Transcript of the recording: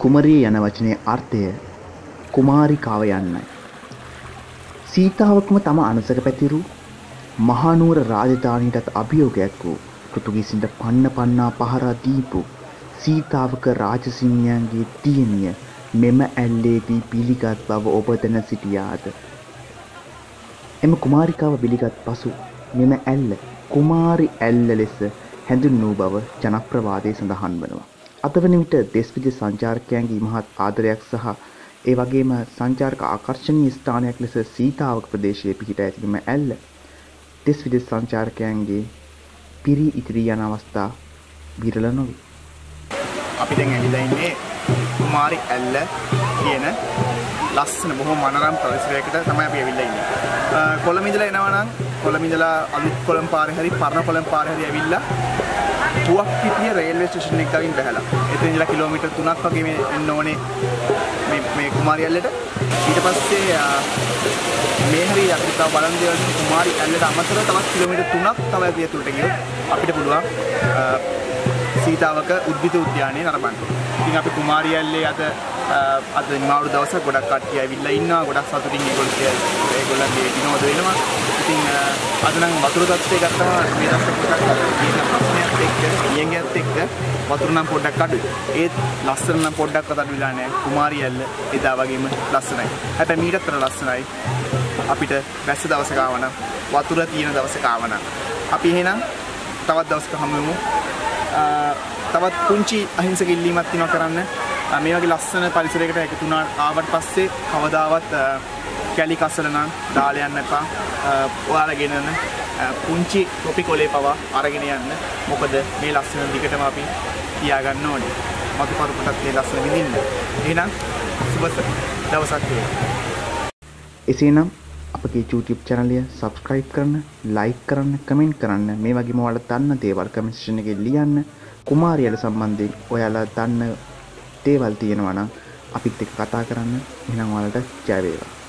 කුමරිය යන වචනය අර්ථය කුමාරිකාව යන්නයි. සීතාවක්ම තම අනසක පැතිරු මහනුවර රාජධානීටත් අභියෝගයක් වූ පෘතුගිසින්ට පන්න පන්නා පහරා දීපු සීතාවක රාජසිංහයන්ගේ තියනිය මෙම ඇල්ලේදී පිළිගත් බව ඔබ දැන සිටියාද. එම කුමාරිකාව පිළිගත් පසු මෙම ඇල්ල කුමාරි ඇල්ල ලෙස හැඳුන් වූ බව ජනප්‍රවාදය සඳහන් වනවා. අද වන විට දෙස් විදෙස් සංචාරකයන්ගේ ඉමහත් ආදරයක් සහ ඒ වගේම සංචාරක ආකර්ශනීය ස්ථානයක් ලෙස සීතාවක ප්‍රදේශයේ පිහිටා ඇති මෙම ඇල්ල දෙස් විදෙස් සංචාරකයන්ගේ පිරී ඉතිරී යන අවස්ථා විරල නොවේ. අපි දැන් ඇවිල්ලා ඉන්නේ කුමාරි ඇල්ල කියන ලස්සන බොහොම මනරම් පරිසරයකට තමයි අපි ඇවිල්ලා ඉන්නේ. කොළඹ ඉඳලා එනවා නම් කොළඹ ඉඳලා අලුත් කොළඹ පාරේ හරි පරණ කොළඹ පාරේ හරි ඇවිල්ලා පුවක් පිටිය රේල්වේ ස්ටේෂන් එක ගින් බහැලා. එතන ඉඳලා කිලෝමීටර් 3ක් වගේ මේ එන්න ඕනේ මේ මේ කුමාරි ඇල්ලට. ඊට පස්සේ මේ හරි අපිට තව බලන් දේවල් කුමාරි ඇල්ලට අමතරව තවත් කිලෝමීටර් 3ක් තව ඇතුළට ගියොත් අපිට පුළුවන් සීතාවක උද්භිත උද්‍යානයේ නරඹන්න. ඉතින් අපි කුමාරි ඇල්ලේ අද අද නිමාවුරු දවසක් ගොඩක් කට්ටිය ඇවිල්ලා ඉන්නවා. ගොඩක් සතුටින් ඒගොල්ලෝ ඒගොල්ලන්ගේ විනෝද වෙනවා. ඉතින් අද නම් වතුර තත්ත්වය ගත්තම මේ දවස් පොඩ්ඩක් කියන ප්‍රශ්නයත් එක්ක ඊයන්ගේත් එක්ක වතුර නම් පොඩ්ඩක් අඩුයි. ඒත් ලස්සන නම් පොඩ්ඩක්වත් අඩු වෙලා නැහැ. කුමාරි ඇල්ල එදා වගේම ලස්සනයි. හැබැයි මීටත් වඩා ලස්සනයි. අපිට වැස්ස දවසක ආවනම් වතුර තියෙන දවසක ආවනම් අපි එහෙනම් තවත් දවසක හමු වෙමු. තවත් පුංචි අහිංසක ඉල්ලීමක් තියෙනවා කරන්න. මේ වගේ ලස්සන පරිසරයකට එකතු වුණා ආවට පස්සේ කවදාවත් කැලි කසල නම් දාලා යන්න එපා. ඔයාලා ගෙනන පුංචි කොපි කොලේ පවා අරගෙන යන්න. මොකද මේ ලස්සන දිගටම අපි තියාගන්න ඕනේ. මතු පරුපටත් මේ ලස්සන විඳින්න. එහෙනම් සුබ දවසක් වේවා. එසේනම් අපගේ YouTube චැනලය සබස්ක්‍රයිබ් කරන්න ලයික් කරන්න කමෙන්ට් කරන්න මේ වගේ මොවලට දන්න දේවල් කමෙන්ට්ෂන් එකේ ලියන්න කුමාරියල සම්බන්ධයෙන් ඔයාලා දන්න දේවල් තියෙනවා නම් අපිත් එක්ක කතා කරන්න එහෙනම් ඔයාලට ජය වේවා.